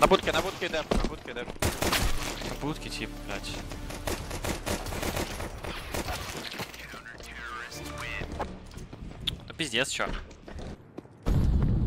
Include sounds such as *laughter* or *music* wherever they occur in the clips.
На будке, на будке деф, на будке деф. Будки тип, блядь. Ну пиздец, чё.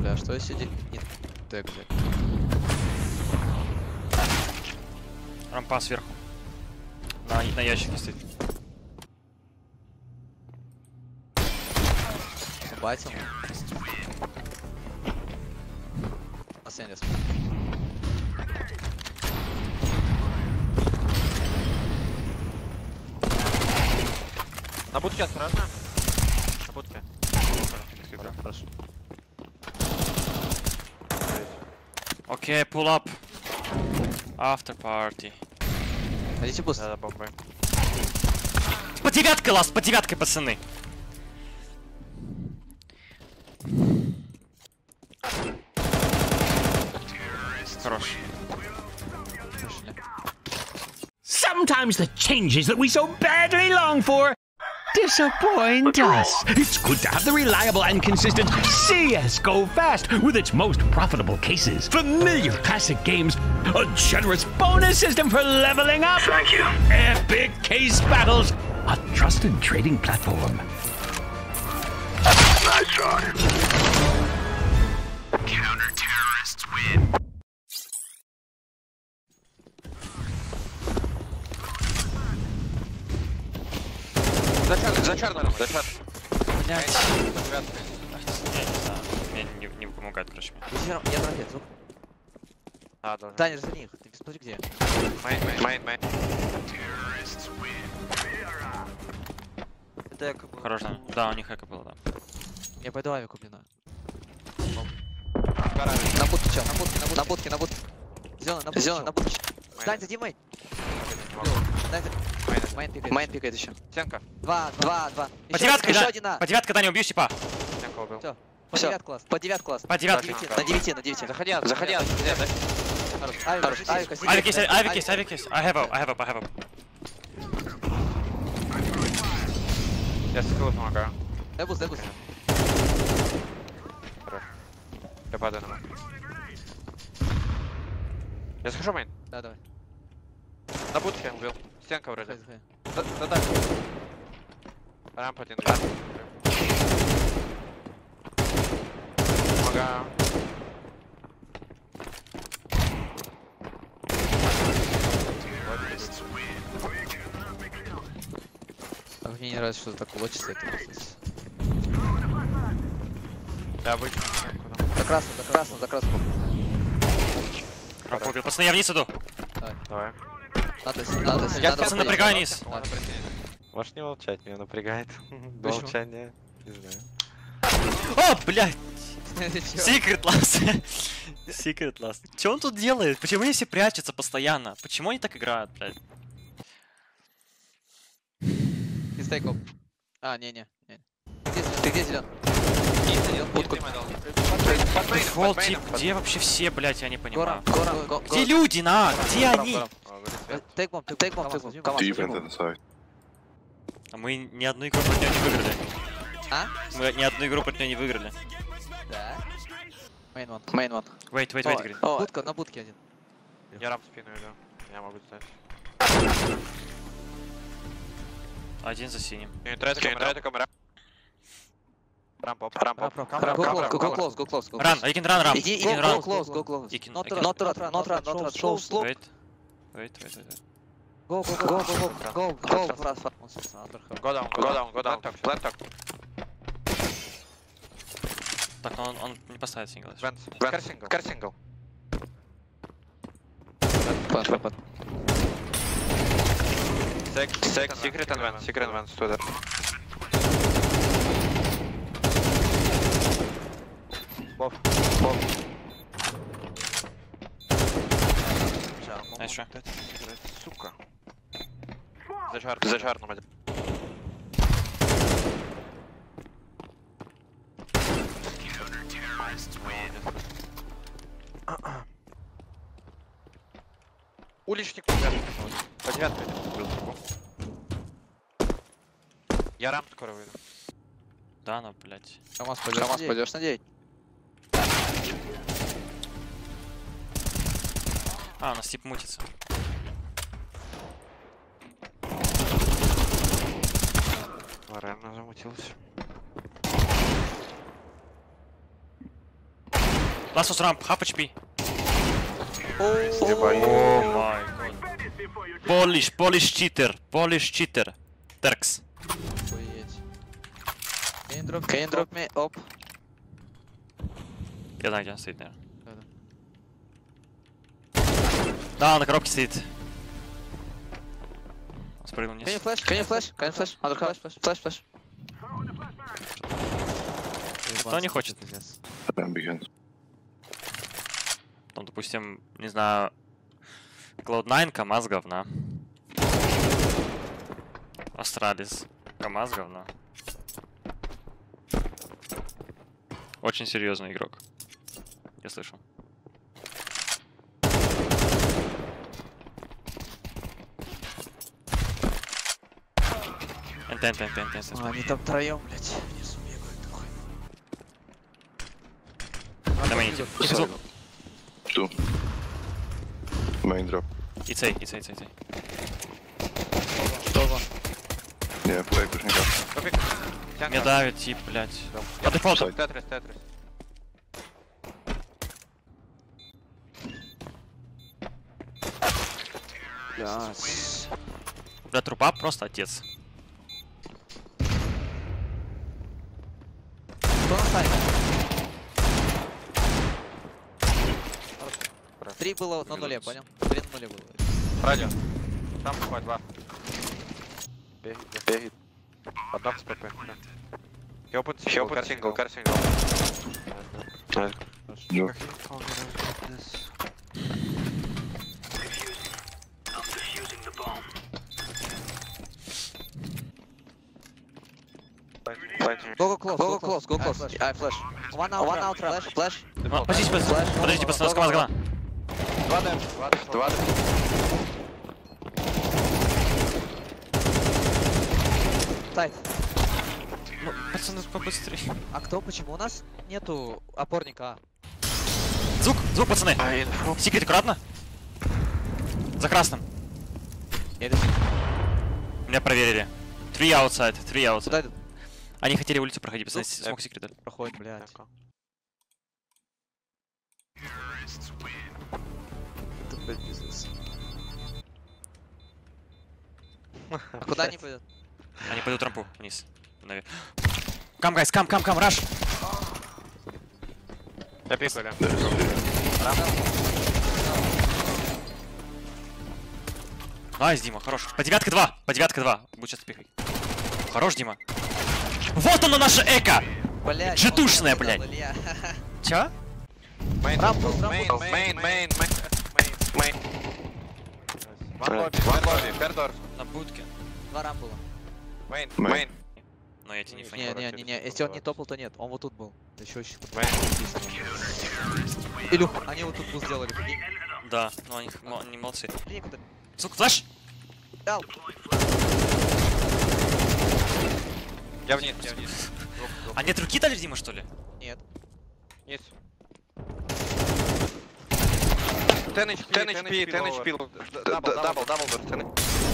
Бля, что если ди- не так, блядь? Рампа сверху. На, на ящике стоит. Батил. Последний На будке осторожно. На будке. Хорошо. Окей, pull up. After party. Найдите буст. Да, да, бомбы. По девяткой, last, по девяткой, пацаны. Хорош. Вышли. Sometimes the changes that we so badly long for disappoint us. It's good to have the reliable and consistent CS Go Fast with its most profitable cases, familiar classic games, a generous bonus system for leveling up. Thank you. Epic case battles, a trusted trading platform. Nice try. Counter terrorists win. За чар, за чар. Блять. Я не знаю. Мне не, не помогает, короче. Я драфет, звук. А, должен. Танер, за них. Ты посмотри где. Мейн, мейн, мейн, мейн. Это я как бы... Хорош, да. Да, у них эко было, да. Я пойду блин. Гараж. На будке, чел, на будке, на будке, на будке, на будке. Зелено, на будке, Зелено, на будке. Дань, за Димой. Дань, за... Майн пикает. Майн пикает еще. Стенка. Два, два, два. По девятке, еще да. один. По девятке, Даня, убьешь типа. Стенка убил. Всё. По девят класс. По девят класс. По девяти, на девяти, на девяти. Заходи, заходи, заходи, да? Авик, есть, авик есть, авик есть. I have a, I have a, I have a. Я с скиллу помогаю. Дай буст, дай буст. Я падаю на main. Я захожу main. Да, давай. На будке убил. Стенка вроде. Да, да, да. Рамп один. Да. Помогаю. А мне не нравится, что так лочится это. Да, выйди. За красным, за красным, за красным. Пацаны, я вниз иду. Давай. Надо, надо, Я надо. низ. Можно присоединиться. Можешь не молчать, меня напрягает. *laughs* Молчание. Не знаю. О, блядь. Секрет ласт. Секрет ласт. Че он тут делает? Почему они все прячутся постоянно? Почему они так играют, блядь? Ты стейком. А, не-не. не. Ты где зелен? Будку. Дефолт тип, где вообще все, блядь, я не понимаю. Где люди, на? Где они? О, вылез Э, свет. Тейк бомб, тейк бомб, тейк бомб. Камаз, Deep into the. А мы ни одну игру против него не выиграли. А? Мы ни одну игру против него не выиграли. Да. Мейн ван. Мейн ван. Wait, wait, wait, Green. Будка, на будке один. Я рамп спину иду. Я могу стать. Один за синим. Трейд камера. камера. Рамп, оп. Рамп, оп. Go close, go close, go close, go Run, close. I can run, run. Иди, I иди, can go run. close, go close. You can- Not I can- run, not run, not run, not run, show slow. Wait. Wait, wait, wait, wait. Go, go, go, go, go, go, go, fast, fast. Он сейчас underhand. Go down, go down, go down. Plant talk. Так, ну он, он не поставит сингл. еще. Вент. Кар сингл. Кар сингл. Fast, fast, fast. Сек, сек, secret and vent. Secret and vent студер. Боб. Боб. Try. Сука. Зажар. Зажар на Уличник по девятке. По девятке был. Я рамп скоро выйду. Да, ну, блядь. Камаз, пойдешь на девять. пойдешь на девять. А, у нас тип мутится. Реально замутился. Last was ramp, half HP. Ебать. О май год. Polish, Polish cheater, Polish cheater. Drop, Can you drop me up? Я знаю, где он стоит, наверное. Да, он на коробке стоит. Он Спрыгнул Can you вниз. flash? Can you flash? Can you flash? Under flash, flash, flash, flash. Кто не хочет? Там, допустим, не знаю, Cloud9, КамАЗ говна. Astralis, КамАЗ говна. Очень серьезный игрок. Я слышал. НТ, НТ, НТ, НТ. А, они там троем, блядь. Внизу бегают, нахуй. Давай, не тихо. Two. Main drop. И цей, и цей, цей, цей. Play pushing up. Тупик. Меня давит, тип, блядь. По дефолту. Тетрис, тетрис. Блядь. Для трупа просто отец. Сайте? Три было на нуле, понял? Три на нуле было. Радио. Там буквально два. Бегит, бегит. Одна в СПП. He opened single, opened car single, Go go close, go go close, go close. I flash. One out, one out, flash, flash. А, Подождите, подождите, пацаны, с КамАЗ говна. Два дэм, два дэм. Два. Сайт. Ну, пацаны, побыстрее. А кто, почему у нас нету опорника? А? Звук, звук, пацаны. Секрет аккуратно. За красным. Меня проверили. Три outside, три outside. Куда? Они хотели улицу проходить, пацаны, Ну, смог секрет дали. Проходит, блядь. Это, блядь. *laughs* А куда они пойдут? Они пойдут рампу вниз. Навер- Кам, гайс, кам, кам, кам, раш. Я пикаю, Найс, Дима, хорош. По девятке два, по девятке два. Будет сейчас пихай. Хорош, Дима. Вот оно наше эко! Блядь. Меня блядь. сказал, Илья. *laughs* Чё? Мейн, Рампу, рампу. мейн, мейн, мейн, мейн. One lobby, one lobby, пердор. На будке. Два рамбула. Мейн, Мейн. мейн. Но я тебе не Не, фанил. не, не, не. Если он не топал, то нет. Он вот тут был. Еще еще. Илюх, они вот тут был сделали. Да, но они, они молодцы. Звук, flash! Дал. Я вниз, я вниз. А нет руки дали, Дима, что ли? Нет. Вниз. 10 HP, 10 HP, 10 HP. Double, double, double, 10 Блядь.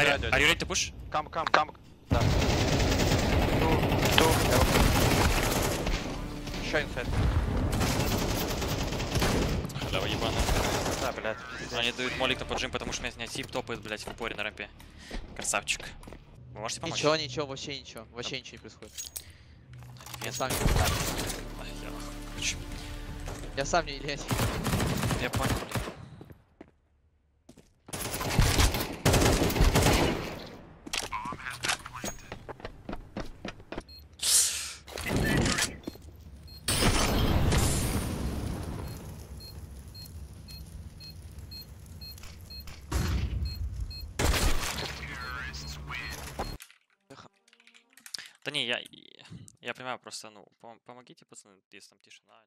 Are, Передача. are you ready to push? Кам, кам, кам. Да. Ту, ту. Еще инсайд. Халява ебаная. Да, блядь. Они дают молик на поджим, потому что меня тип топает, блядь, в упоре на рампе. Красавчик. Вы можете помочь? Ничего, ничего, вообще ничего. Вообще ничего не происходит. Я Нет. сам, Ай, я- я сам не Илья. я понял. Да не, я, я понимаю, просто, ну, пом- помогите, пацаны, если там тишина.